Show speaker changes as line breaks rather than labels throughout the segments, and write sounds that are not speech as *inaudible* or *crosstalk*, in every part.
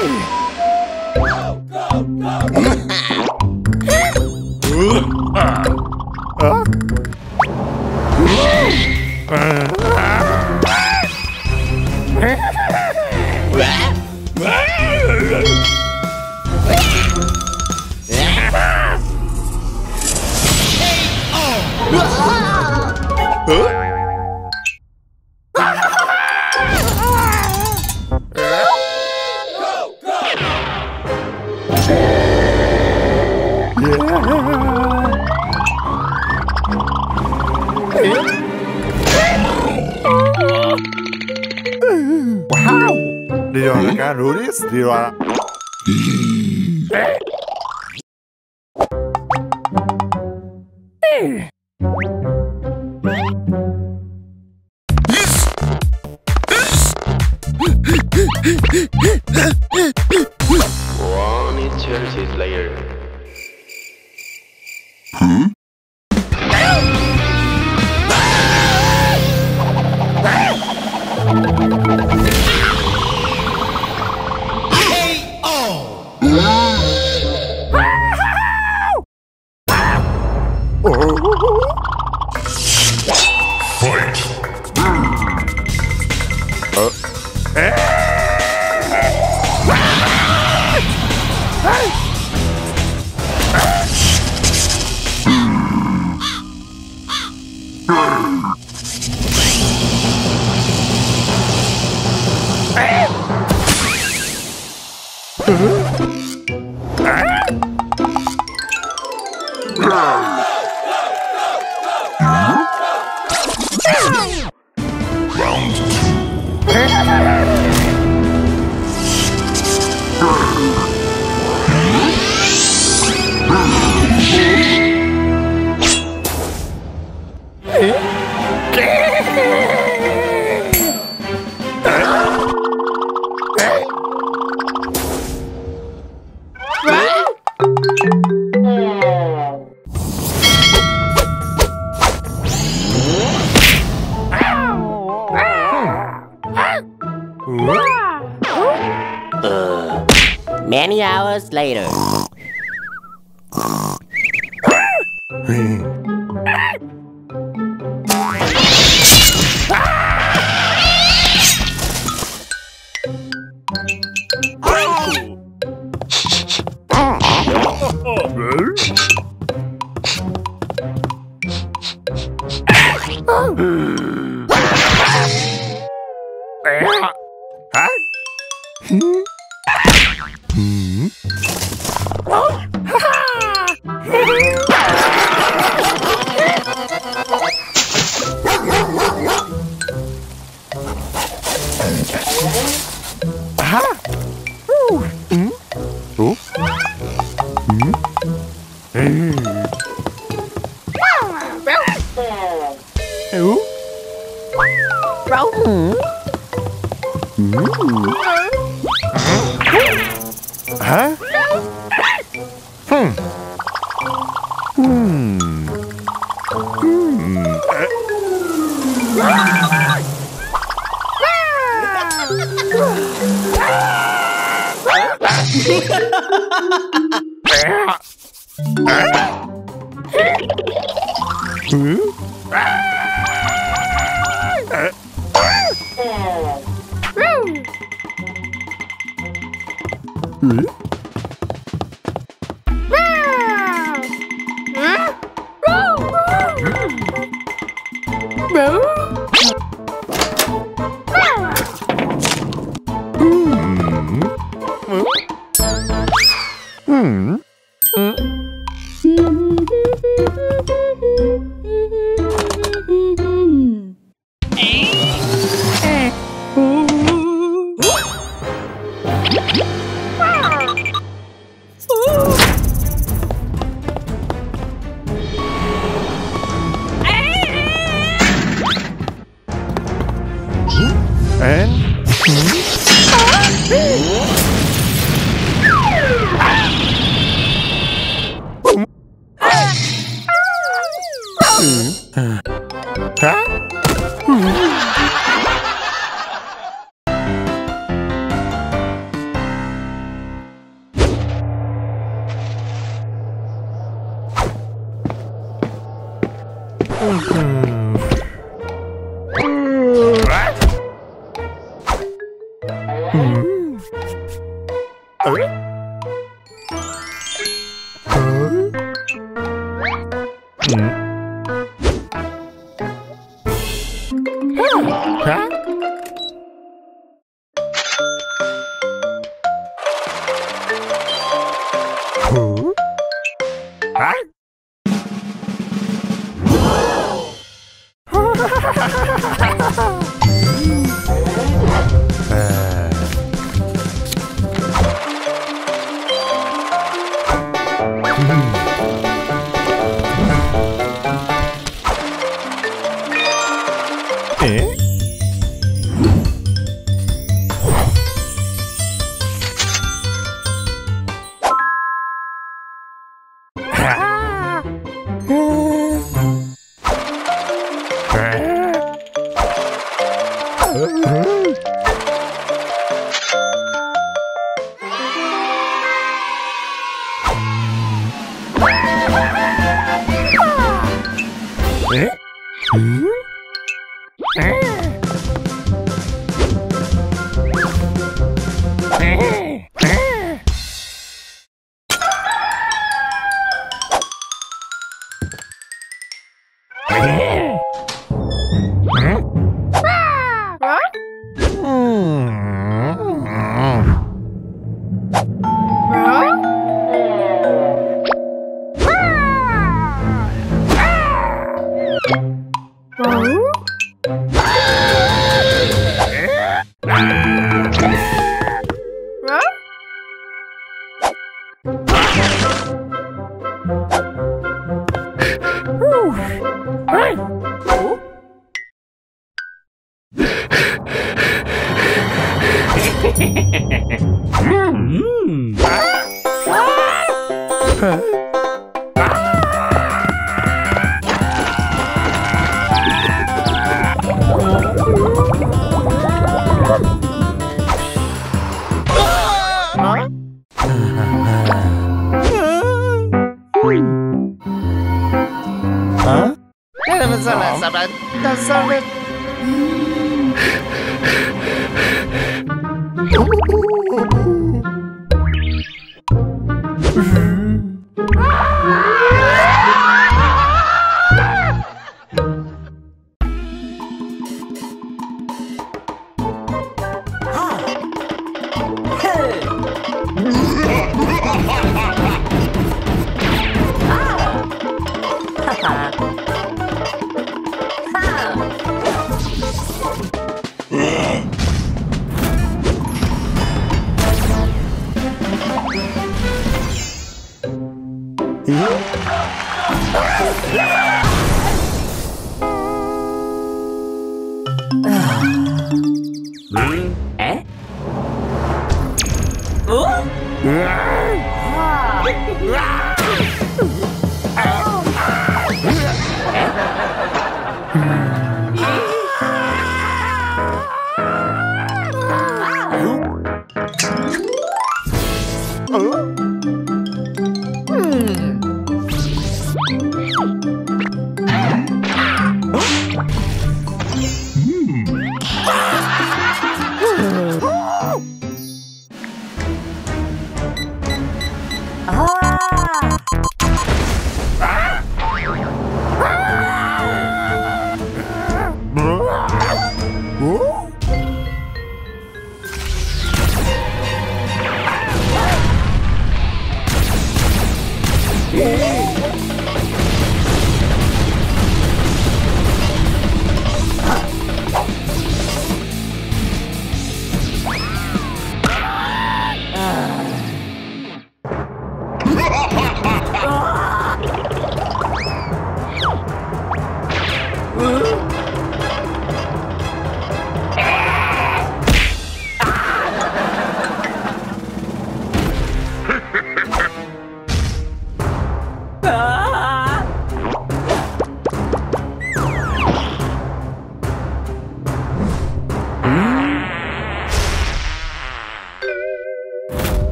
*laughs* Uh.
嗯？
Oh.
Mm-hmm. E...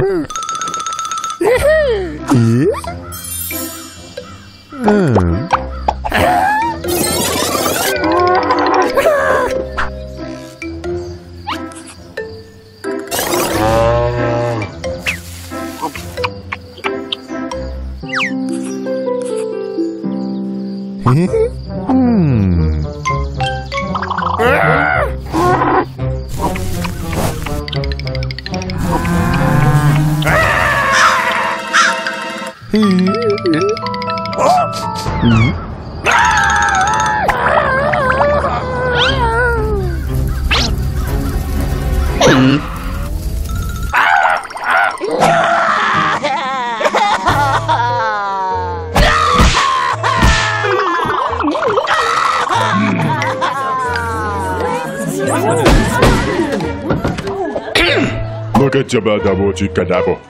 remember?
Look at Jabba Dabbo Chica Dabbo.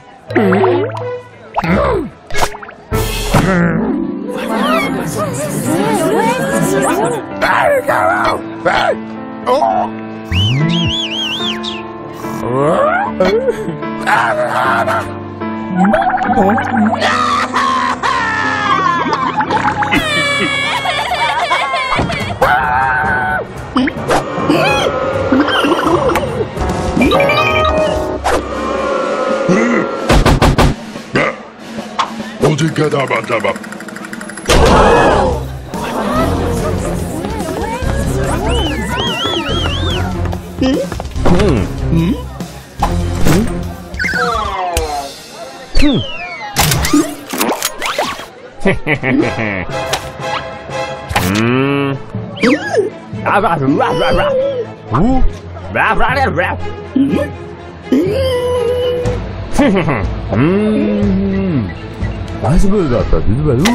daba daba. Hum.
Hum. Hum. Hum. Hum. Hum. ナイスブルだったビズバルー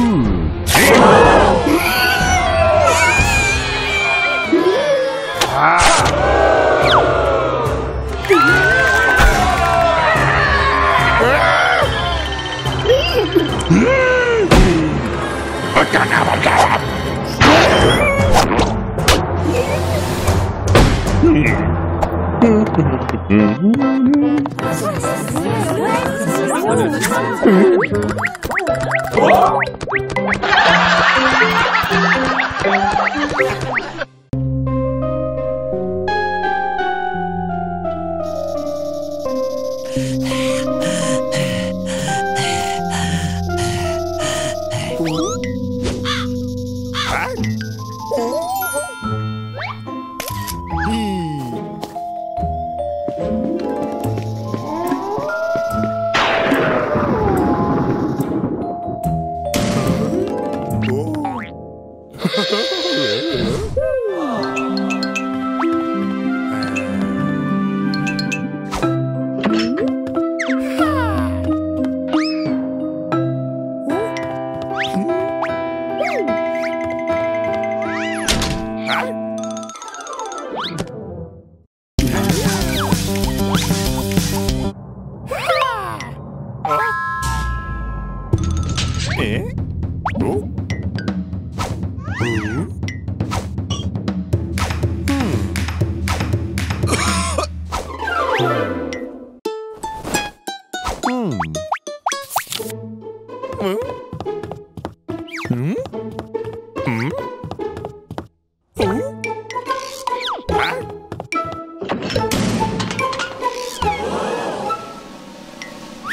うん。*laughs* Oh!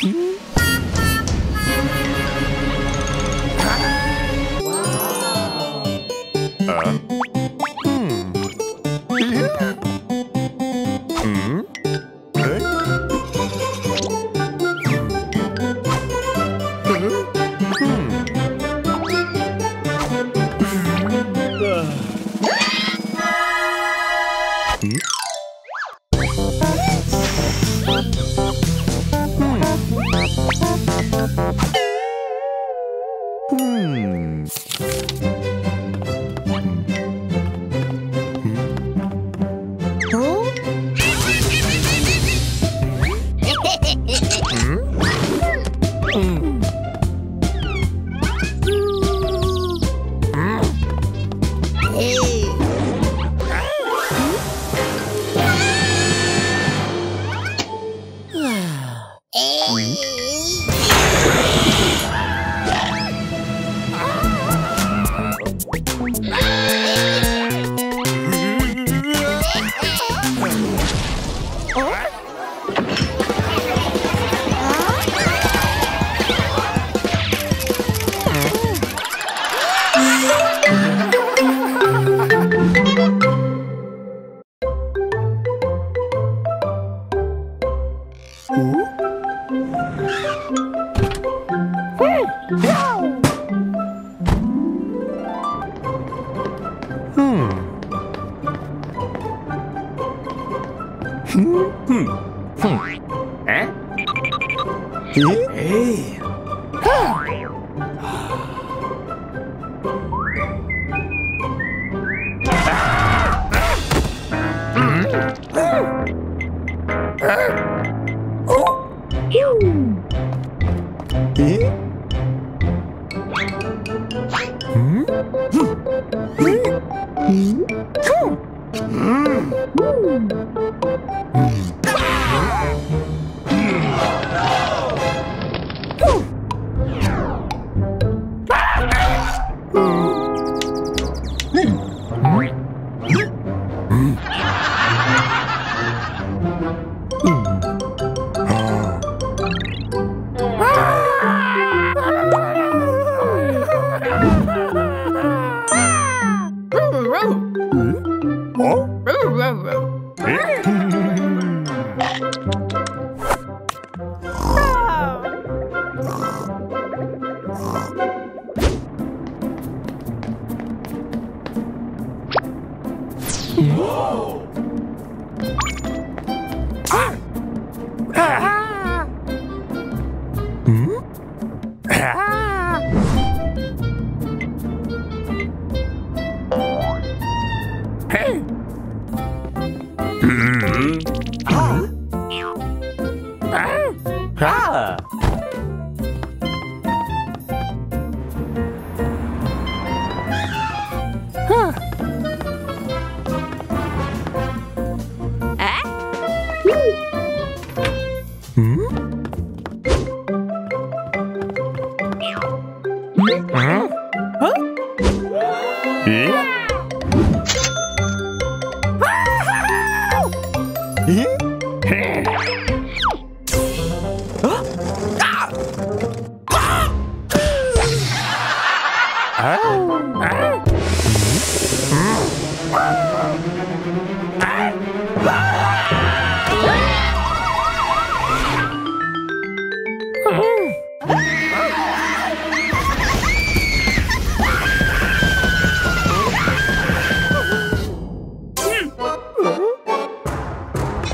Ping. Mm.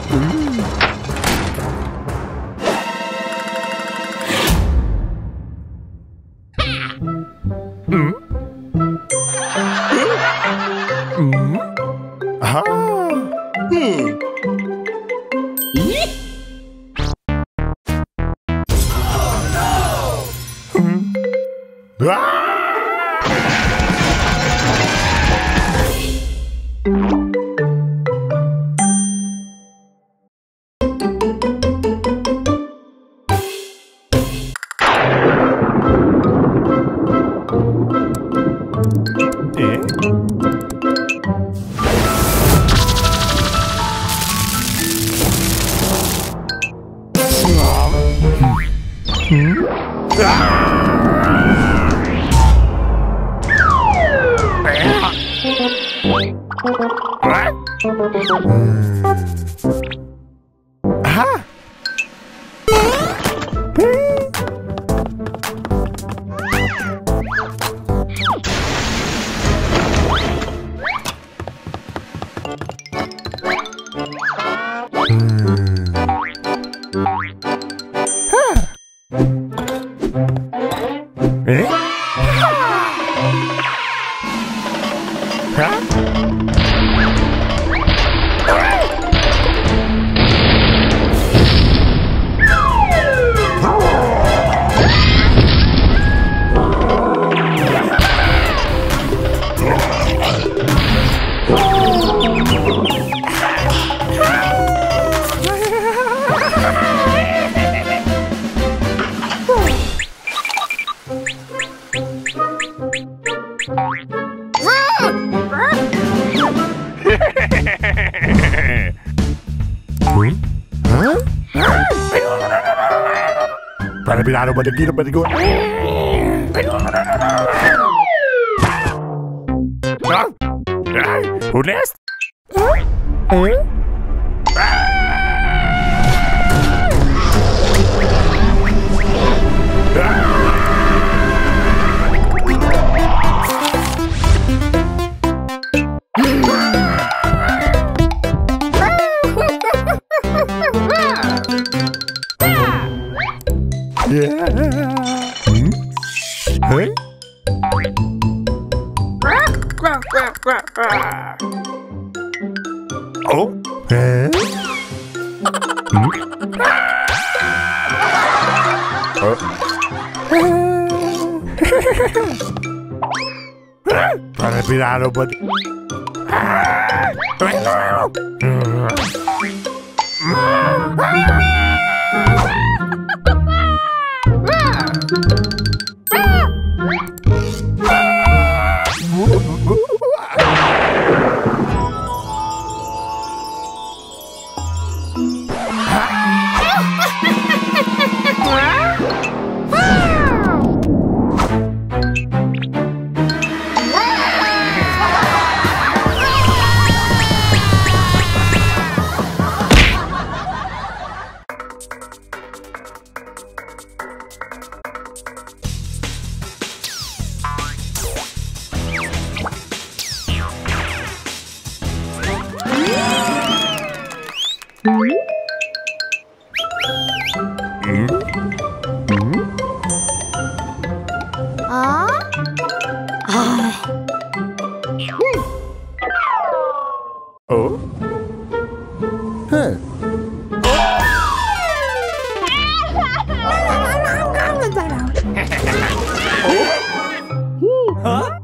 Mm-hmm. Para virar uma daqui, uma daqui. O Nest? 哦，哎，嗯，哦，呵呵呵呵呵，啊，快别打了，不。
Huh?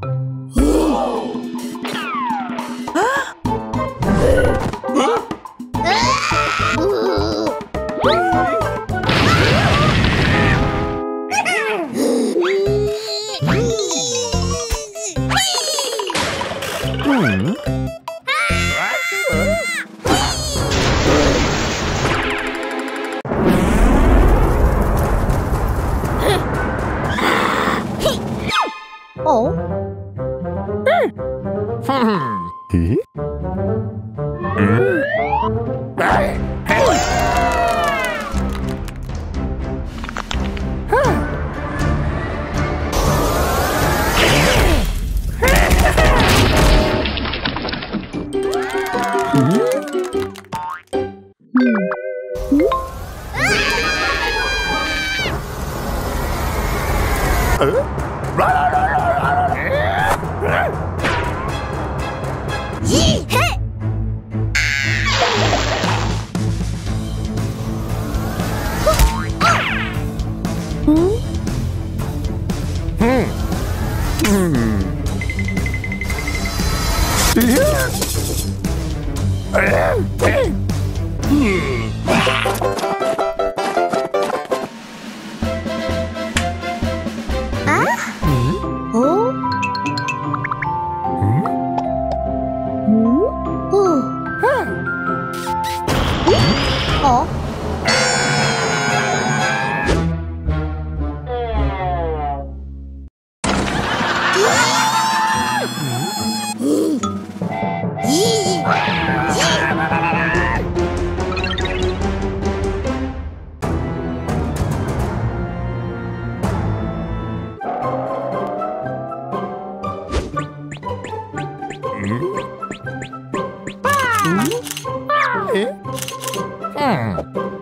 Bye. Mm.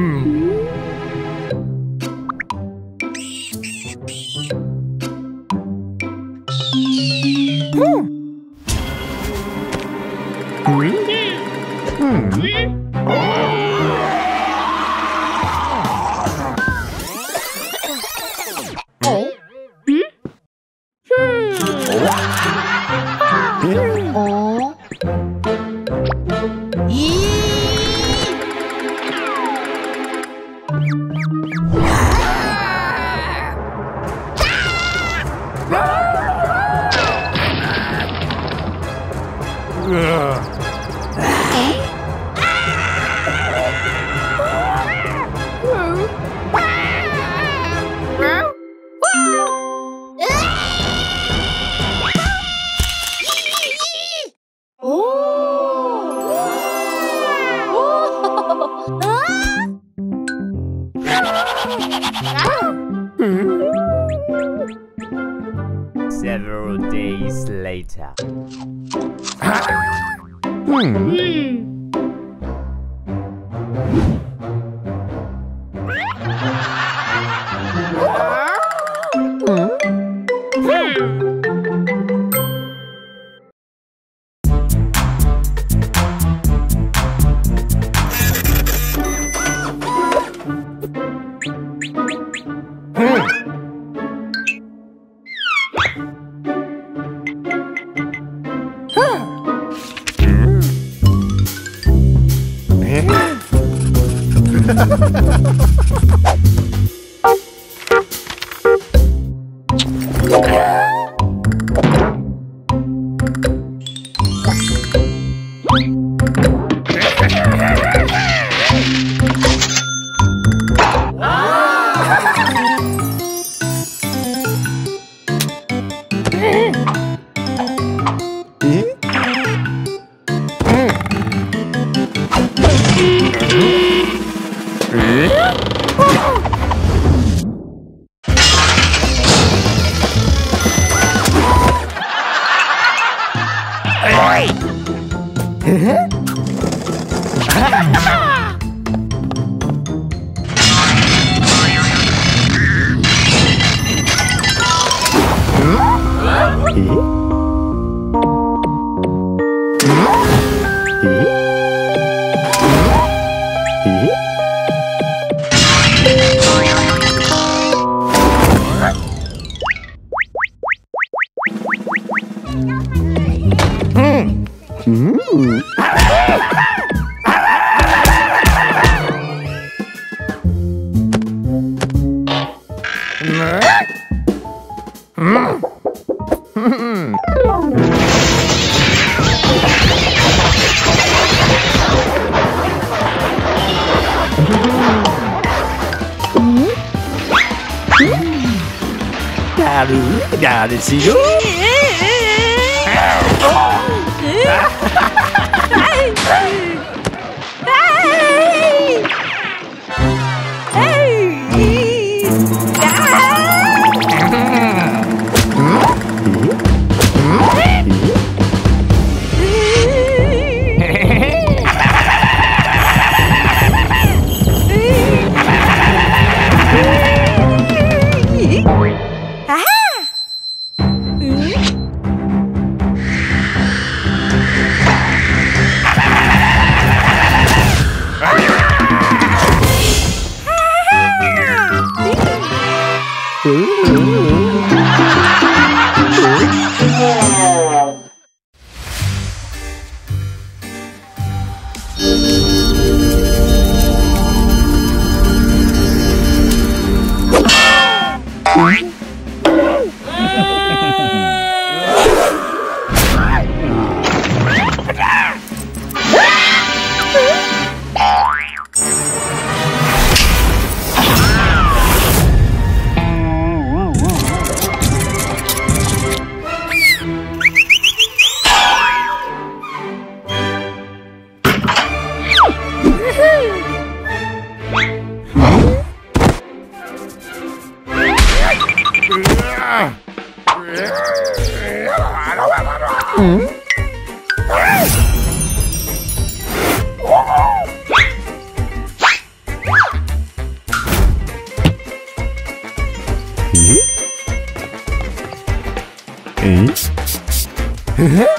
Hmm.
out and see you.
Thank